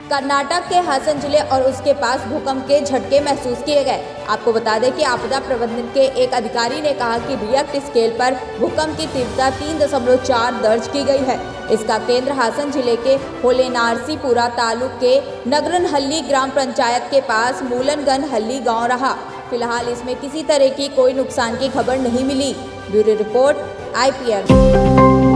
कर्नाटक के हासन ज़िले और उसके पास भूकंप के झटके महसूस किए गए। आपको बता दें कि आपदा प्रबंधन के एक अधिकारी ने कहा कि रिएक्ट स्केल पर भूकंप की तीव्रता तीन दशमलव चार दर्ज की गई है। इसका केंद्र हासन ज़िले के होलेनारसीपुरा तालुक के नगरनहल्ली ग्राम पंचायत के पास मूलनगन हल्ली गाँव रहा। फ़िलहाल इसमें किसी तरह की कोई नुकसान की खबर नहीं मिली। Bureau report IPL